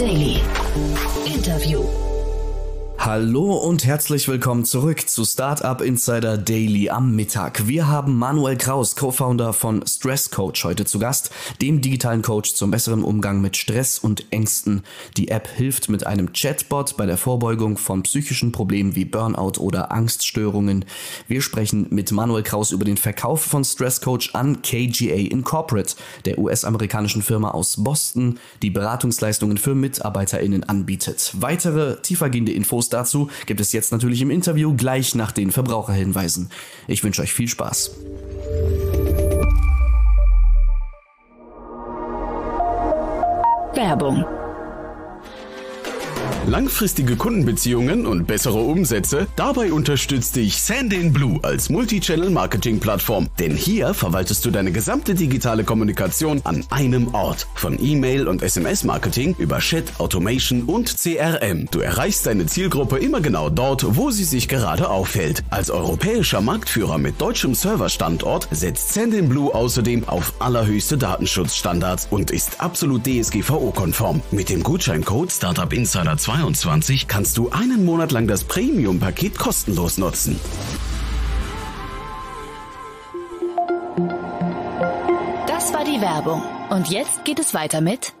Daily. Hallo und herzlich willkommen zurück zu Startup Insider Daily am Mittag. Wir haben Manuel Kraus, Co-Founder von Stress Coach, heute zu Gast, dem digitalen Coach zum besseren Umgang mit Stress und Ängsten. Die App hilft mit einem Chatbot bei der Vorbeugung von psychischen Problemen wie Burnout oder Angststörungen. Wir sprechen mit Manuel Kraus über den Verkauf von Stress Coach an KGA Incorporate, der US-amerikanischen Firma aus Boston, die Beratungsleistungen für MitarbeiterInnen anbietet. Weitere tiefergehende Infos dazu gibt es jetzt natürlich im Interview gleich nach den Verbraucherhinweisen. Ich wünsche euch viel Spaß. Werbung. Langfristige Kundenbeziehungen und bessere Umsätze? Dabei unterstützt dich Sandin Blue als Multichannel-Marketing-Plattform. Denn hier verwaltest du deine gesamte digitale Kommunikation an einem Ort. Von E-Mail und SMS-Marketing über Chat, Automation und CRM. Du erreichst deine Zielgruppe immer genau dort, wo sie sich gerade aufhält. Als europäischer Marktführer mit deutschem Serverstandort setzt Sandin Blue außerdem auf allerhöchste Datenschutzstandards und ist absolut DSGVO-konform. Mit dem Gutscheincode Startup Insider 22 kannst du einen Monat lang das Premium-Paket kostenlos nutzen. Das war die Werbung. Und jetzt geht es weiter mit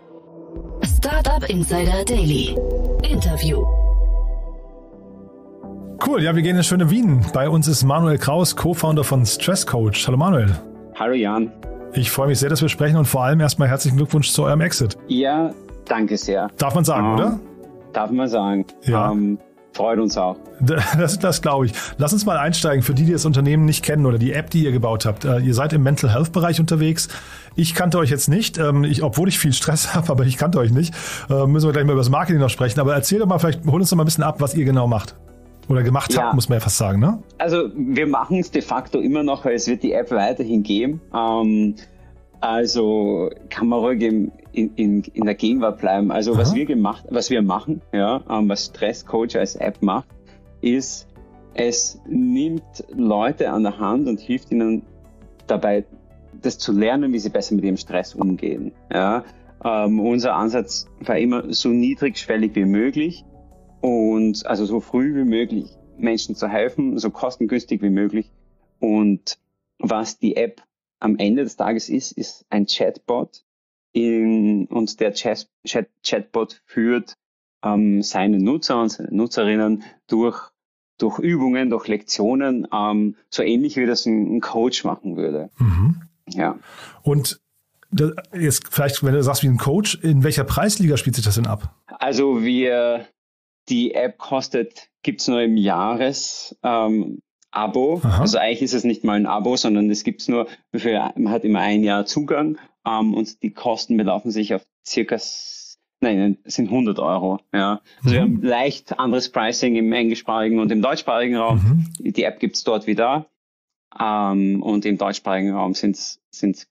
Startup Insider Daily. Interview. Cool, ja, wir gehen ins schöne Wien. Bei uns ist Manuel Kraus, Co-Founder von Stress Coach. Hallo Manuel. Hallo Jan. Ich freue mich sehr, dass wir sprechen und vor allem erstmal herzlichen Glückwunsch zu eurem Exit. Ja, danke sehr. Darf man sagen, Ähm, oder? Darf man sagen. Ja. Ähm, freut uns auch. Das, das glaube ich. Lass uns mal einsteigen für die, die das Unternehmen nicht kennen oder die App, die ihr gebaut habt. Äh, Ihr seid im Mental Health Bereich unterwegs. Ich kannte euch jetzt nicht, ähm, ich, obwohl ich viel Stress habe, aber ich kannte euch nicht. Äh, Müssen wir gleich mal über das Marketing noch sprechen. Aber erzähl doch mal, vielleicht hol uns doch mal ein bisschen ab, was ihr genau macht. Oder gemacht Ja. habt, muss man ja fast sagen, ne? Also wir machen es de facto immer noch, weil es wird die App weiterhin geben. Ähm, also kann man ruhig in, in, in der Gegenwart bleiben. Also was Aha. wir gemacht, was wir machen, ja, ähm, was Stress Coach als App macht, ist, es nimmt Leute an der Hand und hilft ihnen dabei, das zu lernen, wie sie besser mit ihrem Stress umgehen. Ja. Ähm, unser Ansatz war immer so niedrigschwellig wie möglich und also so früh wie möglich Menschen zu helfen, so kostengünstig wie möglich. Und was die App am Ende des Tages ist, ist ein Chatbot. In, und der Chat, Chat, Chatbot führt ähm, seine Nutzer und seine Nutzerinnen durch, durch Übungen, durch Lektionen, ähm, so ähnlich wie das ein, ein Coach machen würde. Mhm. Ja. Und das, jetzt vielleicht, wenn du sagst wie ein Coach, in welcher Preisliga spielt sich das denn ab? Also wir, die App kostet, gibt's nur im Jahres ähm, Abo. Aha. Also eigentlich ist es nicht mal ein Abo, sondern es gibt's nur, für, man hat immer ein Jahr Zugang ähm, und die Kosten belaufen sich auf circa, nein, es sind 100 Euro. Ja. Also wir Mhm. haben leicht anderes Pricing im englischsprachigen und im deutschsprachigen Raum. Mhm. Die App gibt's dort wie da. Ähm, und im deutschsprachigen Raum sind's sind's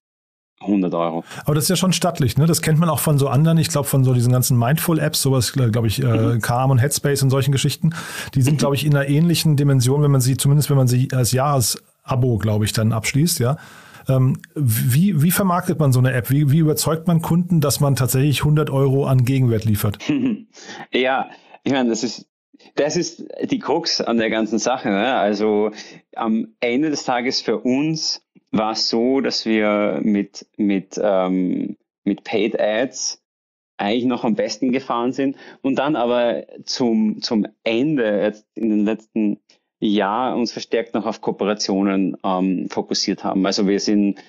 100 Euro. Aber das ist ja schon stattlich, ne? Das kennt man auch von so anderen, ich glaube von so diesen ganzen Mindful-Apps, sowas, glaube ich, äh, Calm und Headspace und solchen Geschichten. Die sind, glaube ich, in einer ähnlichen Dimension, wenn man sie, zumindest wenn man sie als Jahresabo, glaube ich, dann abschließt, ja. Ähm, wie, wie vermarktet man so eine App? Wie, wie überzeugt man Kunden, dass man tatsächlich 100 Euro an Gegenwert liefert? Ja, ich meine, das ist, das ist die Krux an der ganzen Sache. Ne? Also am Ende des Tages für uns war es so, dass wir mit, mit, ähm, mit Paid Ads eigentlich noch am besten gefahren sind und dann aber zum, zum Ende, jetzt in den letzten Jahr uns verstärkt noch auf Kooperationen ähm, fokussiert haben. Also wir sind,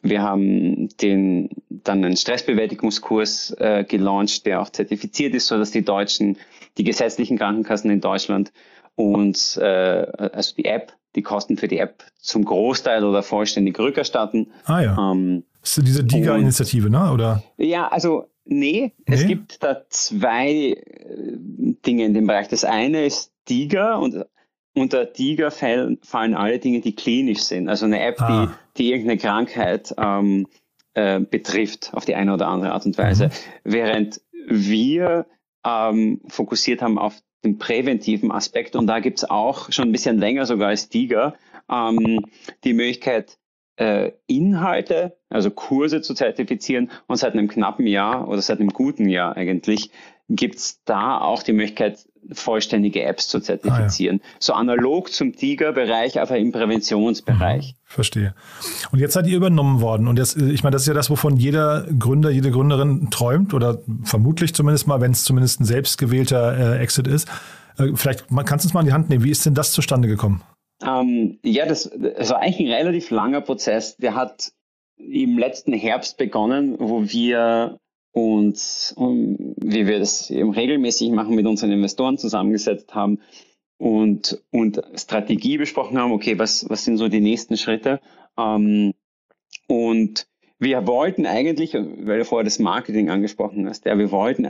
wir haben den, dann einen Stressbewältigungskurs äh, gelauncht, der auch zertifiziert ist, so dass die Deutschen, die gesetzlichen Krankenkassen in Deutschland und äh, also die App, die Kosten für die App zum Großteil oder vollständig rückerstatten. Ah ja. Ähm, Das ist diese DIGA-Initiative, ne? Oder? ja, also nee, es Nee? gibt da zwei äh, Dinge in dem Bereich. Das eine ist DIGA und unter DIGA fallen, fallen alle Dinge, die klinisch sind. Also eine App, Ah. die, die irgendeine Krankheit ähm, äh, betrifft, auf die eine oder andere Art und Weise. Während wir ähm, fokussiert haben auf den präventiven Aspekt. Und da gibt's auch schon ein bisschen länger sogar als DIGA ähm, die Möglichkeit, äh, Inhalte, also Kurse zu zertifizieren. Und seit einem knappen Jahr oder seit einem guten Jahr eigentlich gibt es da auch die Möglichkeit, vollständige Apps zu zertifizieren. Ah, ja. So analog zum Tiger-Bereich, aber im Präventionsbereich. Mhm, verstehe. Und jetzt seid ihr übernommen worden. Und jetzt, ich meine, das ist ja das, wovon jeder Gründer, jede Gründerin träumt oder vermutlich zumindest mal, wenn es zumindest ein selbstgewählter äh, Exit ist. Äh, vielleicht man, kannst du es mal in die Hand nehmen. Wie ist denn das zustande gekommen? Ähm, ja, das, das war eigentlich ein relativ langer Prozess. Der hat im letzten Herbst begonnen, wo wir uns, um, wie wir das eben regelmäßig machen, mit unseren Investoren zusammengesetzt haben und, und Strategie besprochen haben, okay, was, was sind so die nächsten Schritte? Ähm, und wir wollten eigentlich, weil du vorher das Marketing angesprochen hast, ja, wir wollten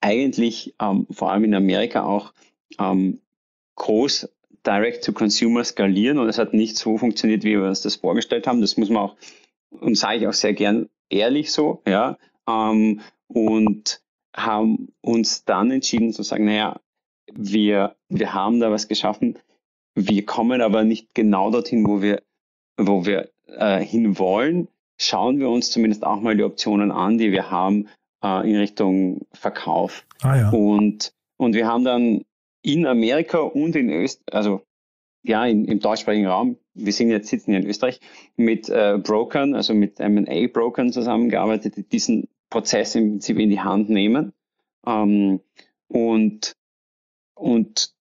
eigentlich ähm, vor allem in Amerika auch ähm, groß Direct-to-Consumer skalieren und es hat nicht so funktioniert, wie wir uns das vorgestellt haben. Das muss man auch, und sage ich auch sehr gern ehrlich so, ja ähm, und haben uns dann entschieden zu sagen, naja, wir, wir haben da was geschaffen, wir kommen aber nicht genau dorthin, wo wir, wo wir äh, hinwollen. Schauen wir uns zumindest auch mal die Optionen an, die wir haben äh, in Richtung Verkauf. Ah, ja. und, und wir haben dann in Amerika und in Österreich, also ja, in, im deutschsprachigen Raum, wir sind jetzt sitzen hier in Österreich, mit äh, Brokern, also mit M&A-Brokern zusammengearbeitet, die diesen Prozess im Prinzip in die Hand nehmen. Ähm, und, und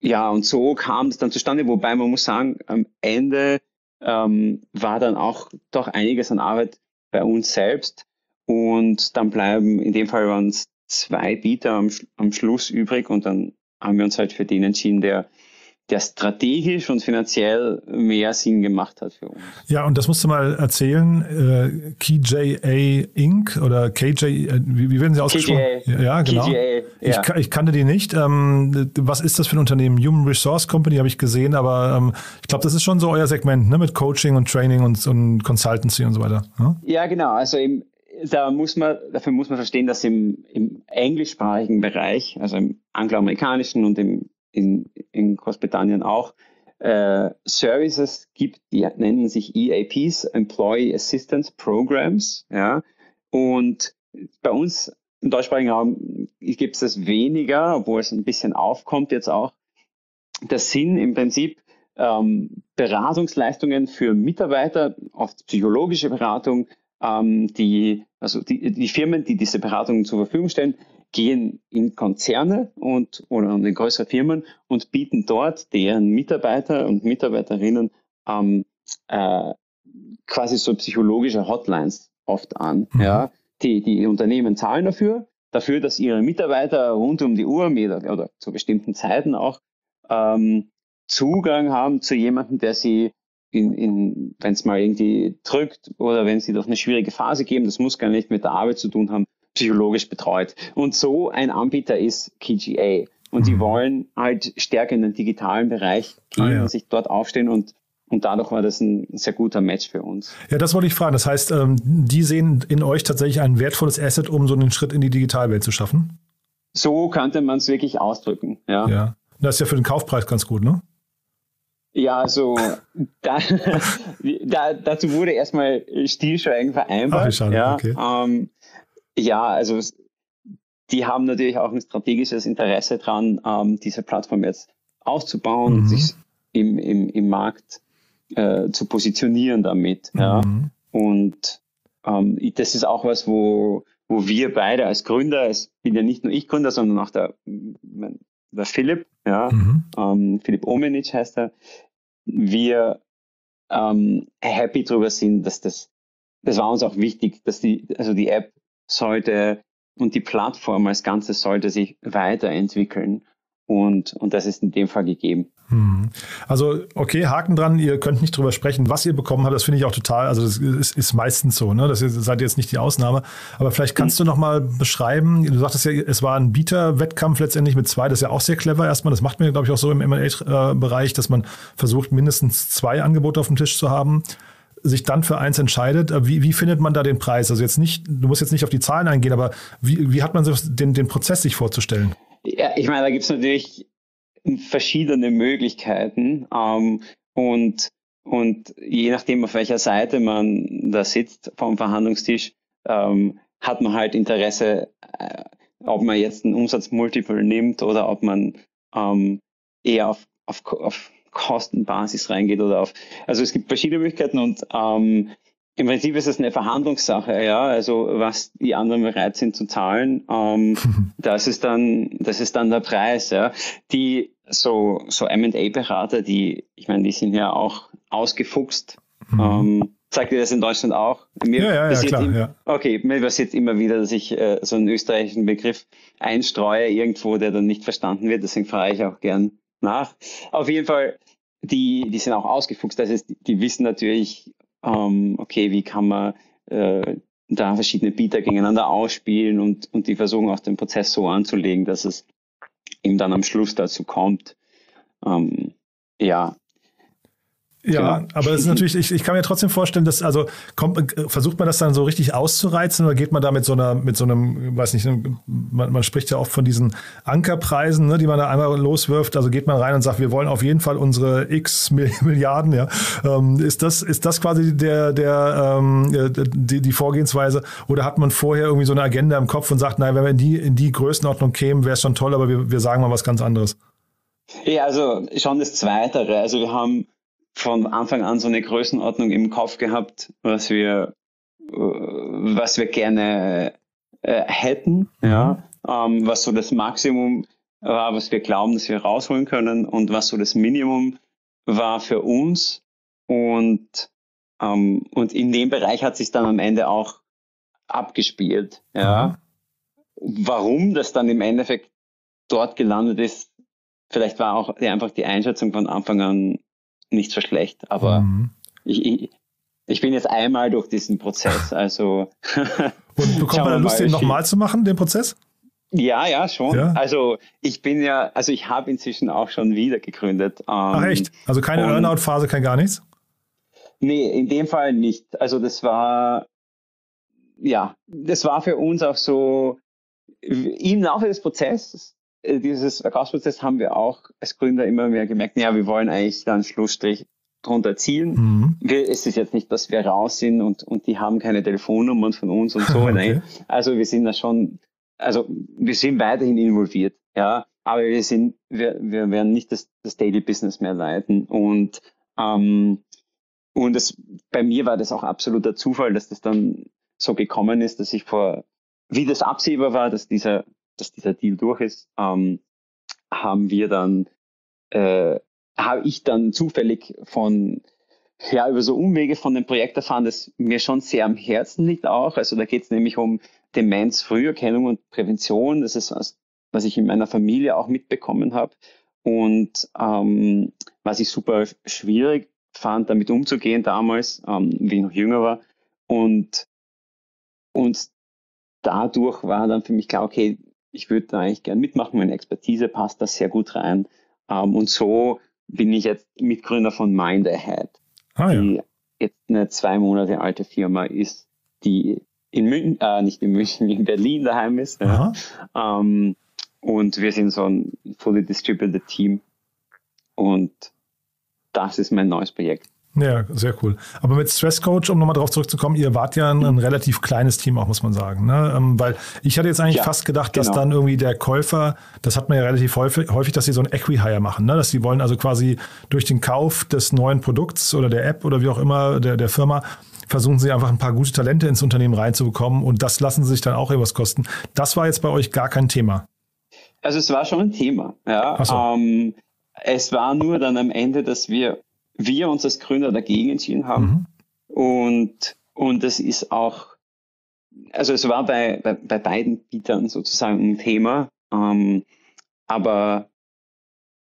ja, und so kam es dann zustande, wobei man muss sagen, am Ende ähm, war dann auch doch einiges an Arbeit bei uns selbst. Und dann bleiben, in dem Fall waren es zwei Bieter am, am Schluss übrig und dann haben wir uns halt für den entschieden, der der strategisch und finanziell mehr Sinn gemacht hat für uns. Ja, und das musst du mal erzählen. Äh, KJA Inc. oder KJ, äh, wie, wie, werden sie ausgesprochen? KJA. Ja, genau. KJA, ja. Ich, ich, kannte die nicht. Ähm, was ist das für ein Unternehmen? Human Resource Company habe ich gesehen, aber ähm, ich glaube, das ist schon so euer Segment, ne? mit Coaching und Training und, und Consultancy und so weiter. Ja, ja genau. Also im, da muss man, dafür muss man verstehen, dass im, im englischsprachigen Bereich, also im angloamerikanischen und im in, in Großbritannien auch, äh, Services gibt, die nennen sich EAPs, Employee Assistance Programs, ja, und bei uns im deutschsprachigen Raum gibt es das weniger, obwohl es ein bisschen aufkommt jetzt auch. Das sind im Prinzip ähm, Beratungsleistungen für Mitarbeiter, oft psychologische Beratung, ähm, die, also die, die Firmen, die diese Beratungen zur Verfügung stellen, gehen in Konzerne und oder in größere Firmen und bieten dort deren Mitarbeiter und Mitarbeiterinnen ähm, äh, quasi so psychologische Hotlines oft an. Mhm. Ja, die, die Unternehmen zahlen dafür, dafür, dass ihre Mitarbeiter rund um die Uhr oder, zu bestimmten Zeiten auch ähm, Zugang haben zu jemandem, der sie in, in wenn es mal irgendwie drückt oder wenn sie durch eine schwierige Phase geben, das muss gar nicht mit der Arbeit zu tun haben, psychologisch betreut. Und so ein Anbieter ist KGA. Und mhm. die wollen halt stärker in den digitalen Bereich gehen, ah, ja. sich dort aufstehen und und dadurch war das ein sehr guter Match für uns. Ja, das wollte ich fragen. Das heißt, ähm, die sehen in euch tatsächlich ein wertvolles Asset, um so einen Schritt in die Digitalwelt zu schaffen? So könnte man es wirklich ausdrücken, ja. Ja. Das ist ja für den Kaufpreis ganz gut, ne? Ja, also da, da, dazu wurde erstmal Stillschweigen vereinbart. Ach, schade. Ja, okay. ähm, ja, also die haben natürlich auch ein strategisches Interesse dran, ähm, diese Plattform jetzt auszubauen, mhm. sich im, im, im Markt äh, zu positionieren damit. Mhm. Ja. Und ähm, das ist auch was, wo, wo wir beide als Gründer, es bin ja nicht nur ich Gründer, sondern auch der, der Philipp, ja, mhm. ähm, Philipp Omenic heißt er, wir ähm, happy darüber sind, dass das, das war uns auch wichtig, dass die, also die App sollte und die Plattform als Ganzes sollte sich weiterentwickeln. Und, und das ist in dem Fall gegeben. Hm. Also, okay, Haken dran, ihr könnt nicht drüber sprechen, was ihr bekommen habt, das finde ich auch total, also das ist, ist meistens so, ne? Das seid jetzt nicht die Ausnahme. Aber vielleicht kannst du noch mal beschreiben, du sagtest ja, es war ein Bieter-Wettkampf letztendlich mit zwei, das ist ja auch sehr clever erstmal. Das macht man, glaube ich, auch so im MA-Bereich, dass man versucht, mindestens zwei Angebote auf dem Tisch zu haben sich dann für eins entscheidet, äh, wie, wie findet man da den Preis? Also jetzt nicht, du musst jetzt nicht auf die Zahlen eingehen, aber wie, wie hat man sich den, den Prozess sich vorzustellen? Ja, ich meine, da gibt es natürlich verschiedene Möglichkeiten ähm, und, und je nachdem, auf welcher Seite man da sitzt vom Verhandlungstisch, ähm, hat man halt Interesse, äh, ob man jetzt einen Umsatzmultiple nimmt oder ob man ähm, eher auf, auf, auf Kostenbasis reingeht oder auf, also es gibt verschiedene Möglichkeiten und ähm, im Prinzip ist es eine Verhandlungssache, ja, also was die anderen bereit sind zu zahlen, ähm, das ist dann, das ist dann der Preis, ja. Die so so M&A-Berater, die, ich meine, die sind ja auch ausgefuchst. Mhm. Ähm, Sagt ihr das in Deutschland auch? Mir ja, ja, ja, klar, im, ja. Okay, mir passiert immer wieder, dass ich äh, so einen österreichischen Begriff einstreue irgendwo, der dann nicht verstanden wird. Deswegen frage ich auch gern nach. Auf jeden Fall, die, die sind auch ausgefuchst. Das heißt, die, wissen natürlich, ähm, okay, wie kann man äh, da verschiedene Bieter gegeneinander ausspielen und, und die versuchen auch den Prozess so anzulegen, dass es eben dann am Schluss dazu kommt. Ähm, ja, ja, genau. aber das ist natürlich, ich, ich kann mir trotzdem vorstellen, dass, also kommt, versucht man das dann so richtig auszureizen oder geht man da mit so einer, mit so einem, weiß nicht, man, man spricht ja oft von diesen Ankerpreisen, ne, die man da einmal loswirft. Also geht man rein und sagt, wir wollen auf jeden Fall unsere X Milliarden, ja. Ähm, ist das, ist das quasi der, der, ähm, die, die Vorgehensweise? Oder hat man vorher irgendwie so eine Agenda im Kopf und sagt, nein, wenn wir in die, in die Größenordnung kämen, wäre es schon toll, aber wir, wir sagen mal was ganz anderes? Ja, also schon das Zweitere. Also wir haben von Anfang an so eine Größenordnung im Kopf gehabt, was wir, äh, was wir gerne äh, hätten, ja, ähm, was so das Maximum war, was wir glauben, dass wir rausholen können und was so das Minimum war für uns. Und ähm, und in dem Bereich hat sich dann am Ende auch abgespielt, ja. Warum das dann im Endeffekt dort gelandet ist, vielleicht war auch einfach die Einschätzung von Anfang an nicht so schlecht, aber mhm. ich, ich, ich, bin jetzt einmal durch diesen Prozess, also. Und bekommt man da Lust, den nochmal zu machen, den Prozess? Ja, ja, schon. Ja? Also ich bin ja, also ich habe inzwischen auch schon wieder gegründet. Ähm, Ach echt? Also keine Earnout-Phase, kein gar nichts? Nee, in dem Fall nicht. Also das war, ja, das war für uns auch so, im Laufe des Prozesses dieses Verkaufsprozess haben wir auch als Gründer immer mehr gemerkt, ja, wir wollen eigentlich dann Schlussstrich drunter zielen. Mhm. Wir, es ist jetzt nicht, dass wir raus sind und, und die haben keine Telefonnummern von uns und so. okay. Nein. Also wir sind da schon, also wir sind weiterhin involviert, ja, aber wir sind, wir, wir werden nicht das, das Daily Business mehr leiten. Und, ähm, und das, bei mir war das auch absoluter Zufall, dass das dann so gekommen ist, dass ich vor, wie das absehbar war, dass dieser dass dieser Deal durch ist, ähm, haben wir dann, äh, habe ich dann zufällig von, ja, über so Umwege von dem Projekt erfahren, das mir schon sehr am Herzen liegt auch. Also da geht es nämlich um Demenz-Früherkennung und Prävention. Das ist was, was ich in meiner Familie auch mitbekommen habe. Und ähm, was ich super schwierig fand, damit umzugehen damals, ähm, wie ich noch jünger war. Und, und dadurch war dann für mich klar, okay, ich würde da eigentlich gern mitmachen, meine Expertise passt da sehr gut rein. Ähm, und so bin ich jetzt Mitgründer von Mind Ahead, ah, die ja. jetzt eine zwei Monate alte Firma ist, die in München, äh, nicht in München, in Berlin daheim ist. Ja. Ähm, und wir sind so ein fully distributed Team. Und das ist mein neues Projekt. Ja, sehr cool. Aber mit Stress Coach, um nochmal drauf zurückzukommen, ihr wart ja ein, ein, relativ kleines Team auch, muss man sagen. Ne? Ähm, weil ich hatte jetzt eigentlich ja, fast gedacht, genau. dass dann irgendwie der Käufer, das hat man ja relativ häufig, häufig dass sie so ein Equihire machen, ne? dass sie wollen also quasi durch den Kauf des neuen Produkts oder der App oder wie auch immer der, der Firma versuchen sie einfach ein paar gute Talente ins Unternehmen reinzubekommen und das lassen sie sich dann auch etwas kosten. Das war jetzt bei euch gar kein Thema. Also es war schon ein Thema, ja. So. Ähm, es war nur dann am Ende, dass wir wir uns als Gründer dagegen entschieden haben. Mhm. Und, und das ist auch, also es war bei, bei, bei beiden Bietern sozusagen ein Thema, ähm, aber,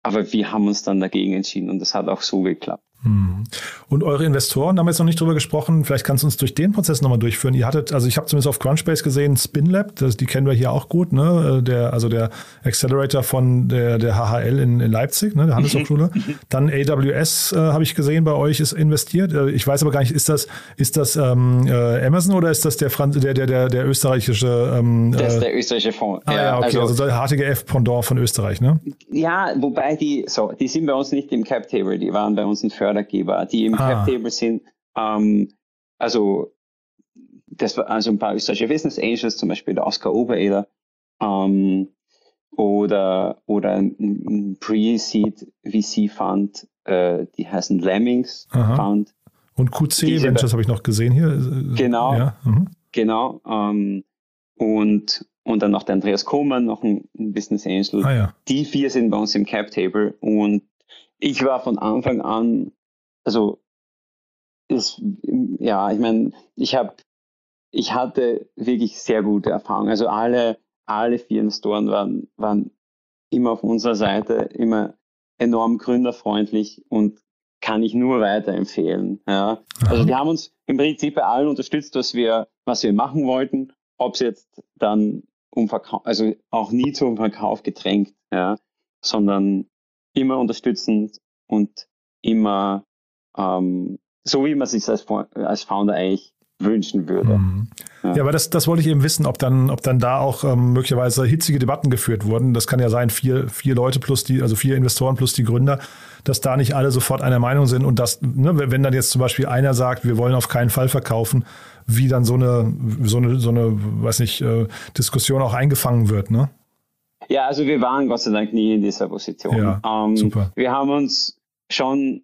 aber wir haben uns dann dagegen entschieden und das hat auch so geklappt. Hm. Und eure Investoren, da haben wir jetzt noch nicht drüber gesprochen, vielleicht kannst du uns durch den Prozess nochmal durchführen. Ihr hattet, also ich habe zumindest auf Crunchbase gesehen, SpinLab, das, die kennen wir hier auch gut, ne? Der, also der Accelerator von der, der HHL in, in Leipzig, ne? der Handelshochschule. Mhm. Dann AWS äh, habe ich gesehen, bei euch ist investiert. Äh, ich weiß aber gar nicht, ist das, ist das ähm, äh, Amazon oder ist das der, Franz der, der, der, der österreichische ähm, Das ist der österreichische Fonds. Ah, ja, okay, also, also der HTGF-Pendant von Österreich, ne? Ja, wobei die, so, die sind bei uns nicht im Cap Table, die waren bei uns ein Förder Fördergeber, die im ah. Cap-Table sind. Ähm, also, das war also ein paar österreichische Business Angels, zum Beispiel der Oscar Obereder, ähm, oder, oder ein Pre-Seed VC Fund, äh, die heißen Lemmings Aha. Fund. Und QC Diese- Ventures habe ich noch gesehen hier. Genau. Ja, mhm. Genau. Ähm, und, und dann noch der Andreas Kohmann, noch ein, ein Business Angel. Ah ja. Die vier sind bei uns im Cap Table und ich war von Anfang an, also ist, ja, ich meine, ich habe, ich hatte wirklich sehr gute Erfahrungen. Also alle, alle vier Investoren waren, waren immer auf unserer Seite, immer enorm gründerfreundlich und kann ich nur weiterempfehlen. Ja. Also die haben uns im Prinzip bei allen unterstützt, was wir, was wir machen wollten, ob es jetzt dann um Verkauf, also auch nie zum Verkauf gedrängt, ja, sondern immer unterstützend und immer ähm, so, wie man sich als, als Founder eigentlich wünschen würde. Mhm. Ja. Ja, aber das, das wollte ich eben wissen, ob dann, ob dann da auch ähm, möglicherweise hitzige Debatten geführt wurden. Das kann ja sein, vier, vier Leute plus die, also vier Investoren plus die Gründer, dass da nicht alle sofort einer Meinung sind und das, ne, wenn dann jetzt zum Beispiel einer sagt, wir wollen auf keinen Fall verkaufen, wie dann so eine, so eine, so eine, weiß nicht, äh, Diskussion auch eingefangen wird, ne? Ja, also wir waren Gott sei Dank nie in dieser Position. Ja, ähm, super. Wir haben uns schon,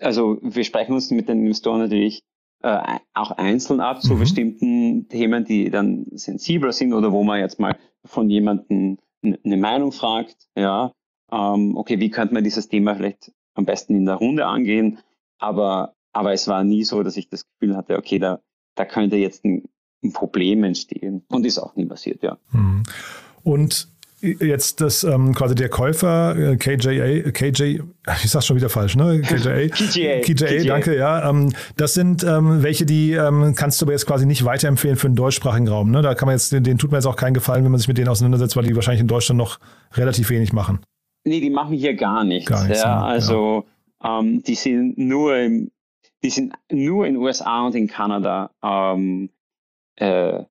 also wir sprechen uns mit den Investoren natürlich äh, auch einzeln ab zu Mhm. bestimmten Themen, die dann sensibler sind oder wo man jetzt mal von jemandem eine Meinung fragt. Ja, ähm, okay, wie könnte man dieses Thema vielleicht am besten in der Runde angehen? Aber, aber es war nie so, dass ich das Gefühl hatte, okay, da, da könnte jetzt ein, ein Problem entstehen. Und ist auch nie passiert, ja. Mhm. Und jetzt das ähm, quasi der Käufer, äh, KJA, KJ, ich sag's schon wieder falsch, ne? KJA. KJA. KJA, danke, ja. Ähm, das sind ähm, welche, die ähm, kannst du aber jetzt quasi nicht weiterempfehlen für den deutschsprachigen Raum. Ne? Da kann man jetzt, denen tut mir jetzt auch keinen Gefallen, wenn man sich mit denen auseinandersetzt, weil die wahrscheinlich in Deutschland noch relativ wenig machen. Nee, die machen hier gar nichts. Gar nichts, ja, ja, also ähm, die sind nur im, die sind nur in USA und in Kanada ähm, äh,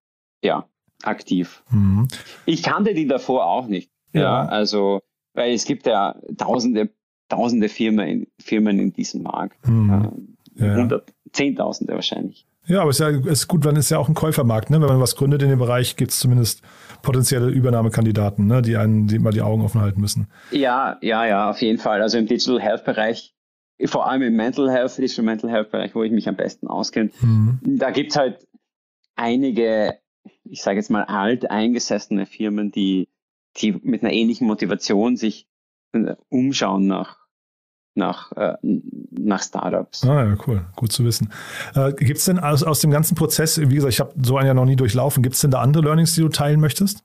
ja, aktiv. Mhm. Ich kannte die davor auch nicht. Ja. Ja. also, weil es gibt ja tausende, tausende Firmen in, Firmen in diesem Markt. Mhm. Ja. hundert, zehntausende wahrscheinlich. Ja, aber es ist ja es ist gut, dann ist ja auch ein Käufermarkt. Ne? Wenn man was gründet in dem Bereich, gibt es zumindest potenzielle Übernahmekandidaten, ne? die einen, die mal die Augen offen halten müssen. Ja, ja, ja, auf jeden Fall. Also im Digital Health Bereich, vor allem im Mental Health, Digital Mental Health Bereich, wo ich mich am besten auskenne, Mhm. da gibt's halt einige, ich sage jetzt mal, alteingesessene Firmen, die, die mit einer ähnlichen Motivation sich äh, umschauen nach, nach, äh, nach Startups. Ah ja, cool, gut zu wissen. Äh, gibt es denn aus, aus dem ganzen Prozess, wie gesagt, ich habe so einen ja noch nie durchlaufen, gibt es denn da andere Learnings, die du teilen möchtest?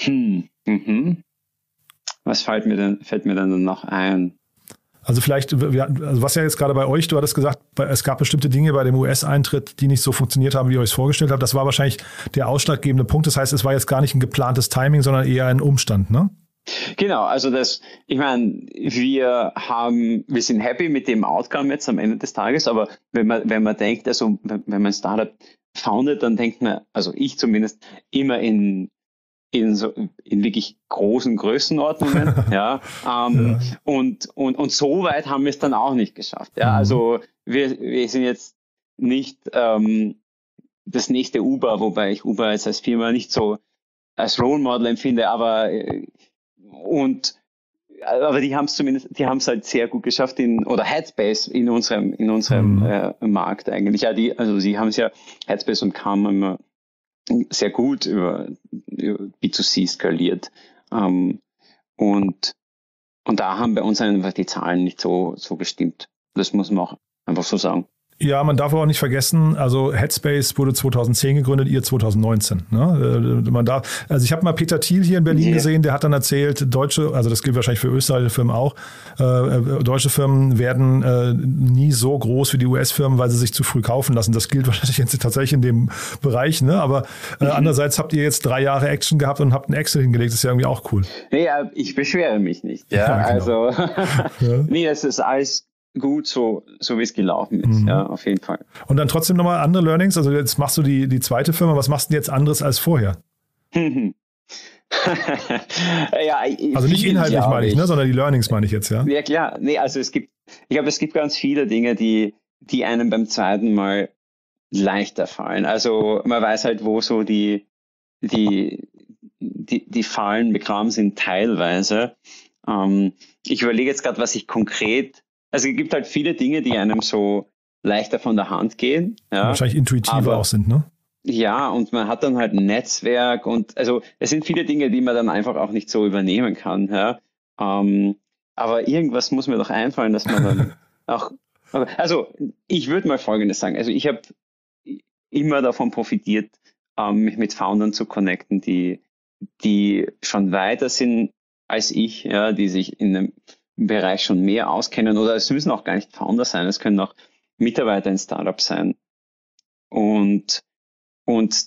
Hm. Mhm. Was fällt mir denn, fällt mir denn noch ein? Also vielleicht, also was ja jetzt gerade bei euch, du hattest gesagt, es gab bestimmte Dinge bei dem US-Eintritt, die nicht so funktioniert haben, wie ihr euch vorgestellt habt. Das war wahrscheinlich der ausschlaggebende Punkt. Das heißt, es war jetzt gar nicht ein geplantes Timing, sondern eher ein Umstand, ne? Genau, also das, ich meine, wir haben, wir sind happy mit dem Outcome jetzt am Ende des Tages, aber wenn man, wenn man denkt, also wenn, wenn man ein Startup foundet, dann denkt man, also ich zumindest, immer in, in so, in wirklich großen Größenordnungen, ja, ähm, Und, und, und so weit haben wir es dann auch nicht geschafft, ja, Mhm. also wir, wir sind jetzt nicht, ähm, das nächste Uber, wobei ich Uber jetzt als Firma nicht so als Role Model empfinde, aber äh, und aber die haben es zumindest, die haben es halt sehr gut geschafft in oder Headspace in unserem in unserem Mhm. äh, Markt eigentlich. Ja, die also sie haben es ja Headspace und Calm immer sehr gut über, über B2C skaliert ähm, und und da haben bei uns einfach die Zahlen nicht so so gestimmt. Das muss man auch einfach so sagen. Ja, man darf aber auch nicht vergessen, also Headspace wurde 2010 gegründet, ihr 2019. Ne? Äh, Man darf, also ich habe mal Peter Thiel hier in Berlin Ja. gesehen, der hat dann erzählt, deutsche, also das gilt wahrscheinlich für österreichische Firmen auch, äh, äh, deutsche Firmen werden äh, nie so groß wie die US-Firmen, weil sie sich zu früh kaufen lassen. Das gilt wahrscheinlich jetzt tatsächlich in dem Bereich, ne? aber äh, Mhm. andererseits habt ihr jetzt drei Jahre Action gehabt und habt einen Excel hingelegt, das ist ja irgendwie auch cool. Naja, ich beschwere mich nicht. Ja, Ja, genau. also Ja. nee, es ist alles gut, so, so wie es gelaufen ist, Mhm. ja, auf jeden Fall. Und dann trotzdem nochmal andere Learnings, also jetzt machst du die, die zweite Firma, was machst du denn jetzt anderes als vorher? ja, Also nicht inhaltlich meine ich, ne, sondern die Learnings meine ich jetzt, ja? Ja, klar. Nee, also es gibt, ich glaube, es gibt ganz viele Dinge, die, die einem beim zweiten Mal leichter fallen. Also man weiß halt, wo so die, die, die, die Fallen begraben sind teilweise. Ähm, ich überlege jetzt gerade, was ich konkret, also es gibt halt viele Dinge, die einem so leichter von der Hand gehen. Ja, Wahrscheinlich intuitiver aber, auch sind, ne? Ja, und man hat dann halt ein Netzwerk und also es sind viele Dinge, die man dann einfach auch nicht so übernehmen kann. Ja. Ähm, aber irgendwas muss mir doch einfallen, dass man dann auch. Also ich würde mal Folgendes sagen. Also ich habe immer davon profitiert, ähm, mich mit Foundern zu connecten, die, die schon weiter sind als ich, ja, die sich in einem Bereich schon mehr auskennen oder es müssen auch gar nicht Founder sein, es können auch Mitarbeiter in Startups sein. Und und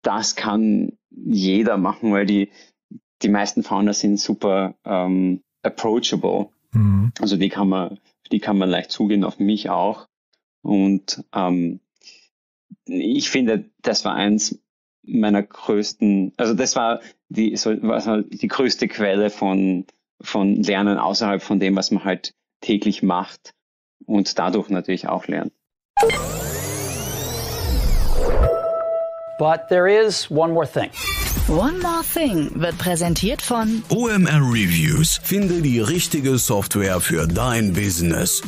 das kann jeder machen, weil die, die meisten Founder sind super ähm, approachable. Mhm. Also die kann man, die kann man leicht zugehen, auf mich auch. Und ähm, ich finde, das war eins meiner größten, also das war die, so, war die größte Quelle von, von Lernen außerhalb von dem, was man halt täglich macht und dadurch natürlich auch lernt. But there is one more thing. One More Thing wird präsentiert von OMR Reviews. Finde die richtige Software für dein Business.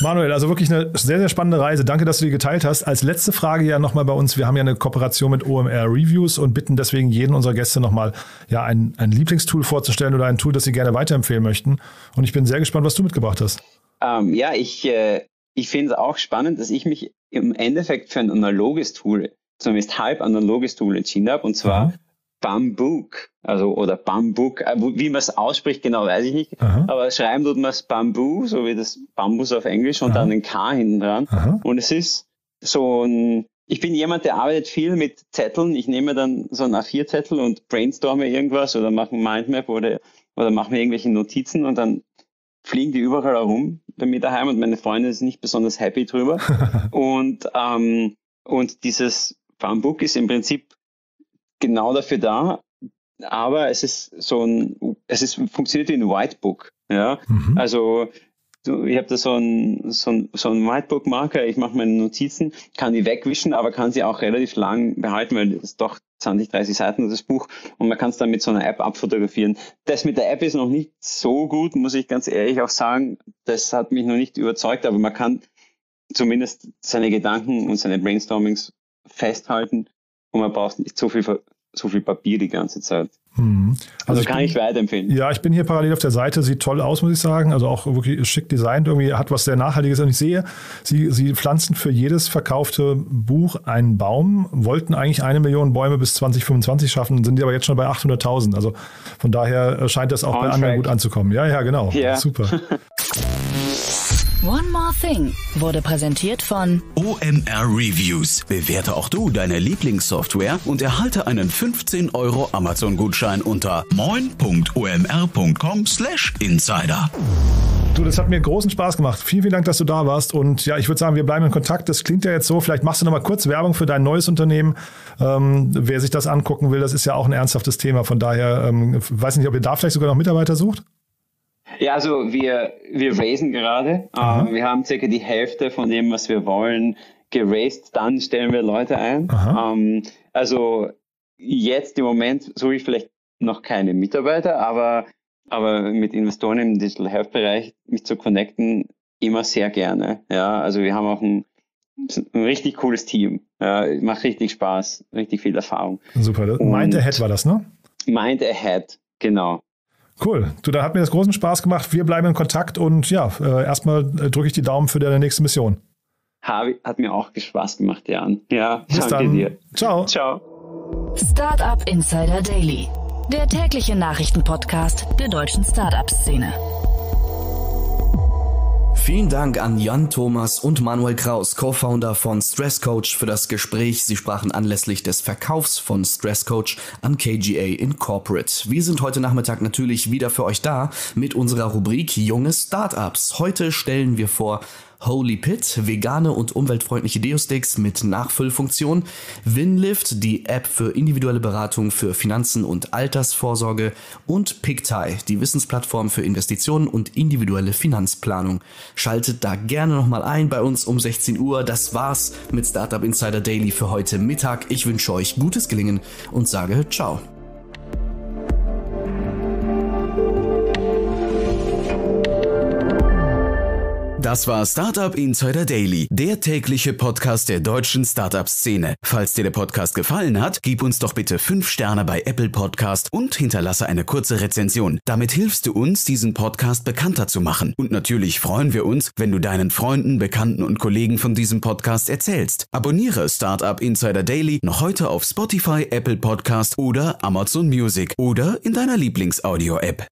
Manuel, also wirklich eine sehr, sehr spannende Reise. Danke, dass du die geteilt hast. Als letzte Frage ja nochmal bei uns. Wir haben ja eine Kooperation mit OMR Reviews und bitten deswegen jeden unserer Gäste nochmal ja, ein, ein Lieblingstool vorzustellen oder ein Tool, das sie gerne weiterempfehlen möchten. Und ich bin sehr gespannt, was du mitgebracht hast. Ähm, ja, ich, äh, ich finde es auch spannend, dass ich mich im Endeffekt für ein analoges Tool zumindest halb analoges Tool entschieden habe, und zwar mhm. Bambook, also oder Bambuk, äh, wie man es ausspricht, genau weiß ich nicht. Aha. Aber schreiben tut man es Bamboo, so wie das Bambus auf Englisch und Aha. dann ein K hinten dran. Aha. Und es ist so ein, ich bin jemand, der arbeitet viel mit Zetteln. Ich nehme dann so einen A4-Zettel und brainstorme irgendwas oder mache ein Mindmap oder, oder mache mir irgendwelche Notizen und dann fliegen die überall herum bei mir daheim und meine Freundin ist nicht besonders happy drüber. und, ähm, und dieses Farmbook ist im Prinzip genau dafür da, aber es ist so ein, es ist, funktioniert wie ein Whitebook. Ja, mhm. also ich habe da so ein, so ein, so ein Whitebook-Marker, ich mache meine Notizen, kann die wegwischen, aber kann sie auch relativ lang behalten, weil das ist doch 20, 30 Seiten das Buch und man kann es dann mit so einer App abfotografieren. Das mit der App ist noch nicht so gut, muss ich ganz ehrlich auch sagen. Das hat mich noch nicht überzeugt, aber man kann zumindest seine Gedanken und seine Brainstormings festhalten und man braucht nicht so viel, so viel Papier die ganze Zeit. Mhm. Also, also kann bin, ich weiterempfehlen. Ja, ich bin hier parallel auf der Seite, sieht toll aus, muss ich sagen. Also auch wirklich schick designt, irgendwie hat was sehr Nachhaltiges. Und ich sehe, sie, sie pflanzen für jedes verkaufte Buch einen Baum, wollten eigentlich eine Million Bäume bis 2025 schaffen, sind aber jetzt schon bei 800.000. Also von daher scheint das auch On bei track. anderen gut anzukommen. Ja, ja, genau. Ja. Super. More Thing wurde präsentiert von OMR Reviews. Bewerte auch du deine Lieblingssoftware und erhalte einen 15 Euro Amazon-Gutschein unter moin.omr.com/insider. Du, das hat mir großen Spaß gemacht. Vielen, vielen Dank, dass du da warst. Und ja, ich würde sagen, wir bleiben in Kontakt. Das klingt ja jetzt so. Vielleicht machst du noch mal kurz Werbung für dein neues Unternehmen. Ähm, wer sich das angucken will, das ist ja auch ein ernsthaftes Thema. Von daher, ähm, weiß nicht, ob ihr da vielleicht sogar noch Mitarbeiter sucht? Ja, also wir, wir raisen gerade. Ähm, wir haben circa die Hälfte von dem, was wir wollen, geraced. Dann stellen wir Leute ein. Ähm, also jetzt im Moment suche ich vielleicht noch keine Mitarbeiter, aber, aber mit Investoren im Digital Health Bereich mich zu connecten, immer sehr gerne. Ja, also wir haben auch ein, ein richtig cooles Team. Ja, macht richtig Spaß, richtig viel Erfahrung. Super. Mind Ahead war das, ne? Mind Ahead, genau. Cool. Du, da hat mir das großen Spaß gemacht. Wir bleiben in Kontakt und ja, äh, erstmal äh, drücke ich die Daumen für deine nächste Mission. Hat mir auch Spaß gemacht, Jan. Ja, Bis danke dann. dir. Ciao. Ciao. Startup Insider Daily, der tägliche Nachrichtenpodcast der deutschen Startup-Szene. Vielen Dank an Jan Thomas und Manuel Kraus, Co-Founder von Stress Coach, für das Gespräch. Sie sprachen anlässlich des Verkaufs von Stress Coach an KGA Incorporate. Wir sind heute Nachmittag natürlich wieder für euch da mit unserer Rubrik Junge Startups. Heute stellen wir vor Holy Pit, vegane und umweltfreundliche Deosticks mit Nachfüllfunktion, Winlift, die App für individuelle Beratung für Finanzen und Altersvorsorge und PicTie, die Wissensplattform für Investitionen und individuelle Finanzplanung. Schaltet da gerne nochmal ein bei uns um 16 Uhr. Das war's mit Startup Insider Daily für heute Mittag. Ich wünsche euch gutes Gelingen und sage ciao. Das war Startup Insider Daily, der tägliche Podcast der deutschen Startup-Szene. Falls dir der Podcast gefallen hat, gib uns doch bitte 5 Sterne bei Apple Podcast und hinterlasse eine kurze Rezension. Damit hilfst du uns, diesen Podcast bekannter zu machen. Und natürlich freuen wir uns, wenn du deinen Freunden, Bekannten und Kollegen von diesem Podcast erzählst. Abonniere Startup Insider Daily noch heute auf Spotify, Apple Podcast oder Amazon Music oder in deiner Lieblings-Audio-App.